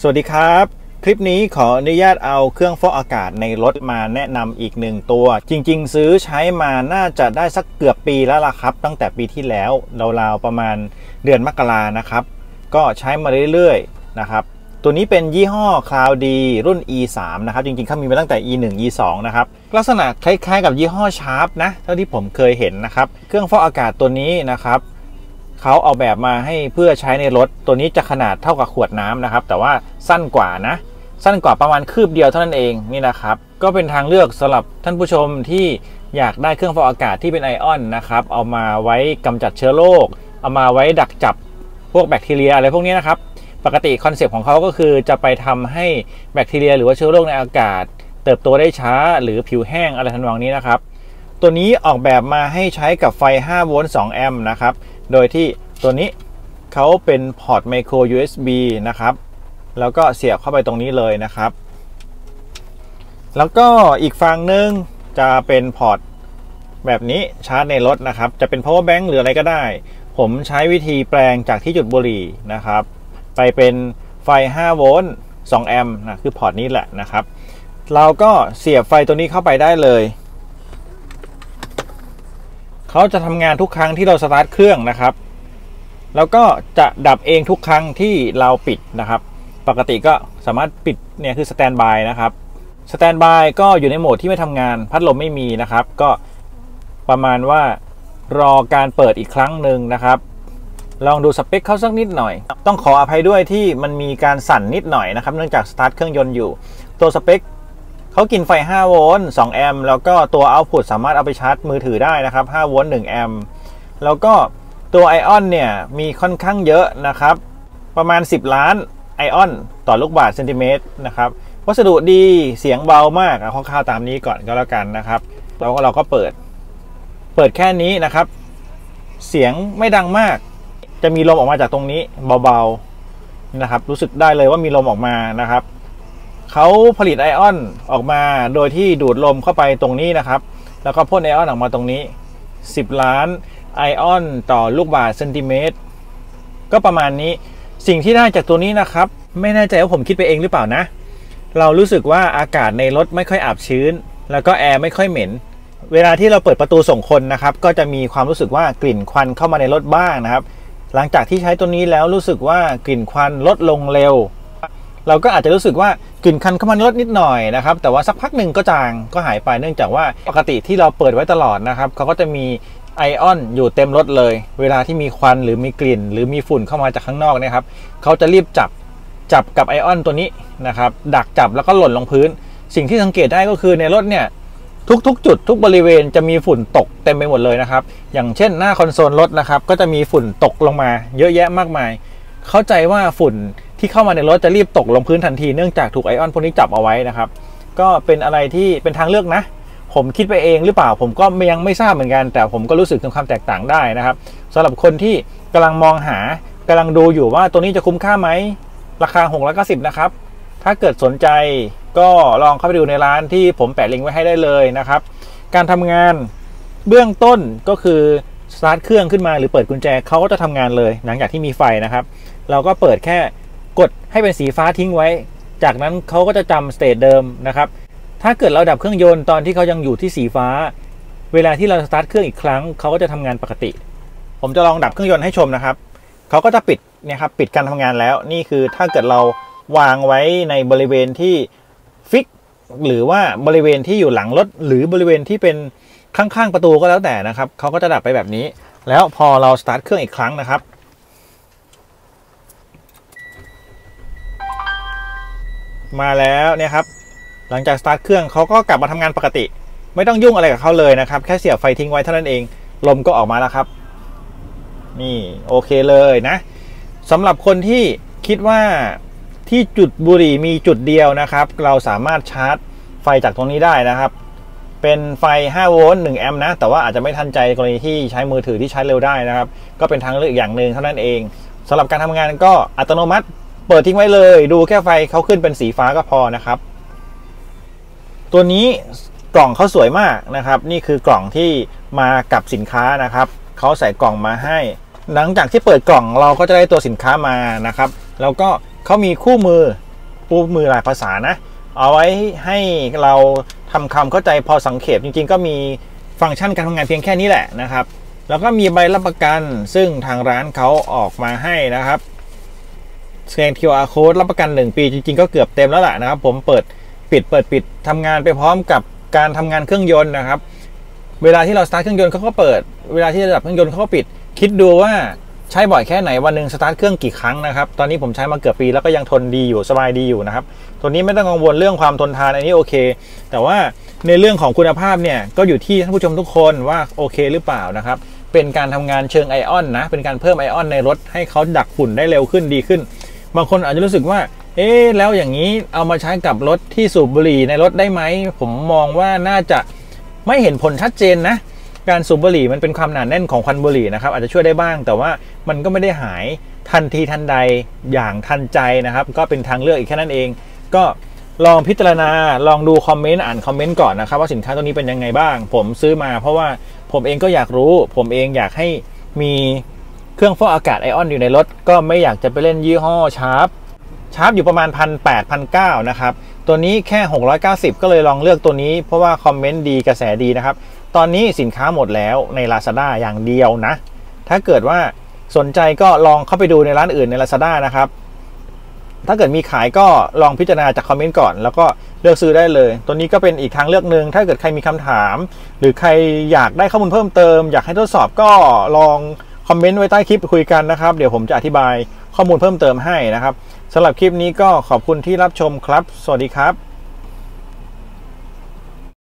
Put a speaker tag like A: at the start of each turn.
A: สวัสดีครับ คลิปนี้ขออนุญาตเอาเครื่องฟอกอากาศในรถมาแนะนำอีกหนึ่งตัว จริง ๆ ซื้อใช้มาน่าจะได้สักเกือบปีแล้วล่ะครับ ตั้งแต่ปีที่แล้วราวๆประมาณเดือนมกรานะครับ ก็ใช้มาเรื่อยๆนะครับตัวนี้เป็นยี่ห้อ Cloud รุ่น E3 นะครับ จริงๆเขามีมาตั้งแต่ E1 E2 นะครับ ลักษณะคล้ายๆกับยี่ห้อ Sharp นะ เท่าที่ผมเคยเห็นนะครับ เครื่องฟอกอากาศตัวนี้นะครับ เขาเอาแบบมาให้เพื่อใช้ในรถ ตัวนี้จะขนาดเท่ากับขวดน้ำนะครับ แต่ว่าสั้นกว่านะ สั้นกว่าประมาณคืบเดียวเท่านั้นเองนี่นะครับ ก็เป็นทางเลือกสำหรับท่านผู้ชมที่อยากได้เครื่องฟอกอากาศที่เป็นไอออนนะครับ เอามาไว้กำจัดเชื้อโรคเอามาไว้ดักจับพวกแบคทีเรียอะไรพวกนี้นะครับ ปกติคอนเซปต์ของเขาก็คือจะไปทำให้แบคทีเรีย หรือว่าเชื้อโรคในอากาศ เติบโตได้ช้าหรือผิวแห้งอะไรทำนองนี้นะครับ ตัวนี้ออกแบบมาให้ใช้กับไฟ 5 โวลต์ 2 แอมป์นะครับ โดยที่ตัวนี้เขาเป็นพอร์ตไมโคร USB นะครับ แล้วก็เสียบเข้าไปตรงนี้เลยนะครับ แล้วก็อีกฝั่งหนึ่งจะเป็นพอร์ตแบบนี้ชาร์จในรถนะครับ จะเป็น power bank หรืออะไรก็ได้ ผมใช้วิธีแปลงจากที่จุดบุหรี่นะครับ ไปเป็นไฟ 5 โวลต์ 2 แอมป์นะ คือพอร์ตนี้แหละนะครับ เราก็เสียบไฟตัวนี้เข้าไปได้เลย เขาจะทำงานทุกครั้งที่เราสตาร์ทเครื่องนะครับ แล้วก็จะดับเองทุกครั้งที่เราปิดนะครับ ปกติก็สามารถปิดเนี่ยคือ standby นะครับ standby ก็อยู่ในโหมดที่ไม่ทำงาน พัดลมไม่มีนะครับ ก็ประมาณว่ารอการเปิดอีกครั้งหนึ่งนะครับ ลองดูสเปคเขาสักนิดหน่อย ต้องขออภัยด้วยที่มันมีการสั่นนิดหน่อยนะครับ เนื่องจากสตาร์ทเครื่องยนต์อยู่ ตัวสเปค เขากินไฟ 5 โวลต์ 2 แอมป์ แล้วก็ตัว output สามารถเอาไปชาร์จมือถือได้นะครับ 5 โวลต์ 1 แอมป์ แล้วก็ตัวไอออนเนี่ยมีค่อนข้างเยอะนะครับ ประมาณ 10 ล้านไอออนต่อลูกบาศก์เซนติเมตรนะครับ วัสดุดี เสียงเบามากเอาคร่าวๆตามนี้ก่อนก็แล้วกันนะครับ แล้วก็เราก็เปิด เปิดแค่นี้นะครับ เสียงไม่ดังมาก จะมีลมออกมาจากตรงนี้เบาๆนะครับ รู้สึกได้เลยว่ามีลมออกมานะครับ เขาผลิตไอออนออกมาโดยที่ดูดลมเข้าไปตรงนี้นะครับ แล้วก็พ่นไอออนออกมาตรงนี้ 10 ล้านไอออนต่อลูกบาศก์เซนติเมตรก็ประมาณนี้สิ่งที่ได้จากตัวนี้นะครับ ไม่แน่ใจว่าผมคิดไปเองหรือเปล่านะ เรารู้สึกว่าอากาศในรถไม่ค่อยอับชื้น แล้วก็แอร์ไม่ค่อยเหม็น เวลาที่เราเปิดประตูส่งคนนะครับ ก็จะมีความรู้สึกว่ากลิ่นควันเข้ามาในรถบ้างนะครับ หลังจากที่ใช้ตัวนี้แล้วรู้สึกว่ากลิ่นควันลดลงเร็ว เราก็อาจจะรู้สึกว่ากลิ่นคันเข้ามาในรถนิดหน่อยนะครับแต่ว่าสักพักหนึ่งก็จางก็หายไปเนื่องจากว่าปกติที่เราเปิดไว้ตลอดนะครับเขาก็จะมีไอออนอยู่เต็มรถเลย เวลาที่มีควันหรือมีกลิ่น หรือมีฝุ่นเข้ามาจากข้างนอกนะครับเขาจะรีบจับจับกับไอออนตัวนี้นะครับดักจับแล้วก็หล่นลงพื้น สิ่งที่สังเกตได้ก็คือในรถเนี่ยทุกๆ จุดทุกบริเวณจะมีฝุ่นตกเต็มไปหมดเลยนะครับ อย่างเช่นหน้าคอนโซลรถนะครับก็จะมีฝุ่นตกลงมาเยอะแยะมากมาย เข้าใจว่าฝุ่นที่เข้ามาในรถจะรีบตกลงพื้นทันทีเนื่องจากถูกไอออนพวกนี้จับเอาไว้นะครับ ก็เป็นอะไรที่เป็นทางเลือกนะ ผมคิดไปเองหรือเปล่าผมก็ยังไม่ทราบเหมือนกัน แต่ผมก็รู้สึกถึงความแตกต่างได้นะครับสำหรับคนที่กำลังมองหากำลังดูอยู่ว่าตัวนี้จะคุ้มค่าไหมราคา6 9 0นะครับถ้าเกิดสนใจก็ลองเข้าไปดูในร้านที่ผมแปะลิงก์ไว้ให้ได้เลยนะครับ การทำงานเบื้องต้นก็คือสตาร์ทเครื่องขึ้นมาหรือเปิดกุญแจเขาก็จะทำงานเลย หลังจากที่มีไฟนะครับ เราก็เปิดแค่ กดให้เป็นสีฟ้าทิ้งไว้ จากนั้นเขาก็จะจำ state เดิมนะครับ ถ้าเกิดเราดับเครื่องยนต์ตอนที่เขายังอยู่ที่สีฟ้า เวลาที่เราสตาร์ทเครื่องอีกครั้งเขาก็จะทำงานปกติ ผมจะลองดับเครื่องยนต์ให้ชมนะครับเขาก็จะปิดเนี่ยครับปิดการทำงานแล้วนี่คือถ้าเกิดเราวางไว้ในบริเวณที่fix หรือว่าบริเวณที่อยู่หลังรถหรือบริเวณที่เป็นข้างๆประตูก็แล้วแต่นะครับเขาก็จะดับไปแบบนี้ แล้วพอเราสตาร์ทเครื่องอีกครั้งนะครับ มาแล้วเนี่ยครับหลังจากสตาร์ทเครื่องเขาก็กลับมาทำงานปกติ ไม่ต้องยุ่งอะไรกับเขาเลยนะครับ แค่เสียบไฟทิ้งไว้เท่านั้นเอง ลมก็ออกมาแล้วครับ นี่โอเคเลยนะสำหรับคนที่คิดว่าที่จุดบุหรี่มีจุดเดียวนะครับ เราสามารถชาร์จไฟจากตรงนี้ได้นะครับ เป็นไฟ 5 โวลต์ 1 แอมป์นะ แต่ว่าอาจจะไม่ทันใจกรณีที่ใช้มือถือที่ใช้เร็วได้นะครับ ก็เป็นทางเลือกอย่างหนึ่งเท่านั้นเองสำหรับการทำงานก็อัตโนมัติ เปิดทิ้งไว้เลย ดูแค่ไฟเขาขึ้นเป็นสีฟ้าก็พอนะครับ ตัวนี้กล่องเขาสวยมากนะครับ นี่คือกล่องที่มากับสินค้านะครับเขาใส่กล่องมาให้ หลังจากที่เปิดกล่องเราก็จะได้ตัวสินค้ามานะครับ แล้วก็เขามีคู่มือปูมือหลายภาษานะ เอาไว้ให้เราทำคำเข้าใจพอสังเขปจริง ๆ ก็มีฟังก์ชันการทำงานเพียงแค่นี้แหละนะครับ แล้วก็มีใบรับประกันซึ่งทางร้านเขาออกมาให้นะครับ สแกน QR code รับประกัน 1 ปี จริง ๆ ก็เกือบเต็มแล้วแหละนะครับ ผมเปิดปิดเปิดปิดทำงานไปพร้อมกับการทำงานเครื่องยนต์นะครับ เวลาที่เราสตาร์ทเครื่องยนต์เขาก็เปิด เวลาที่จะดับเครื่องยนต์เขาก็ปิด คิดดูว่าใช้บ่อยแค่ไหนวันหนึ่งสตาร์ทเครื่องกี่ครั้งนะครับ ตอนนี้ผมใช้มาเกือบปีแล้วก็ยังทนดีอยู่สบายดีอยู่นะครับ ตัวนี้ไม่ต้องกังวลเรื่องความทนทานอันนี้โอเค แต่ว่าในเรื่องของคุณภาพเนี่ยก็อยู่ที่ท่านผู้ชมทุกคนว่าโอเคหรือเปล่านะครับ เป็นการทำงานเชิงไอออนนะ เป็นการเพิ่มไอออนในรถให้เขาดักฝุ่นได้เร็วขึ้นดีขึ้น บางคนอาจจะรู้สึกว่า เอ๊แล้วอย่างนี้เอามาใช้กับรถที่สูบบุหรี่ในรถได้ไหม ผมมองว่าน่าจะไม่เห็นผลชัดเจนนะ การสูบบุหรี่มันเป็นความหนาแน่นของควันบุหรี่นะครับอาจจะช่วยได้บ้าง แต่ว่ามันก็ไม่ได้หายทันทีทันใดอย่างทันใจนะครับ ก็เป็นทางเลือกอีกแค่นั้นเอง ก็ลองพิจารณาลองดูคอมเมนต์อ่านคอมเมนต์ก่อนนะครับว่าสินค้าตัวนี้เป็นยังไงบ้าง ผมซื้อมาเพราะว่าผมเองก็อยากรู้ ผมเองอยากให้มี เครื่องฟอกอากาศไอออนอยู่ในรถ ก็ไม่อยากจะไปเล่นยี่ห้อ Sharp Sharp อยู่ประมาณ 1 8 0 0 9นะครับ ตัวนี้แค่ 690 ก็เลยลองเลือกตัวนี้ เพราะว่าคอมเมนต์ดีกระแสดีนะครับ ตอนนี้สินค้าหมดแล้วใน Lazada อย่างเดียวนะ ถ้าเกิดว่าสนใจก็ลองเข้าไปดูในร้านอื่นใน Lazada นะครับ ถ้าเกิดมีขายก็ลองพิจารณาจากคอมเมนต์ก่อน แล้วก็เลือกซื้อได้เลย ตัวนี้ก็เป็นอีกทางเลือกหนึ่งถ้าเกิดใครมีคำถาม หรือใครอยากได้ข้อมูลเพิ่มเติม อยากให้ทดสอบก็ลอง คอมเมนต์ไว้ใต้คลิปคุยกันนะครับ เดี๋ยวผมจะอธิบายข้อมูลเพิ่มเติมให้นะครับสำหรับคลิปนี้ก็ขอบคุณที่รับชมครับ สวัสดีครับ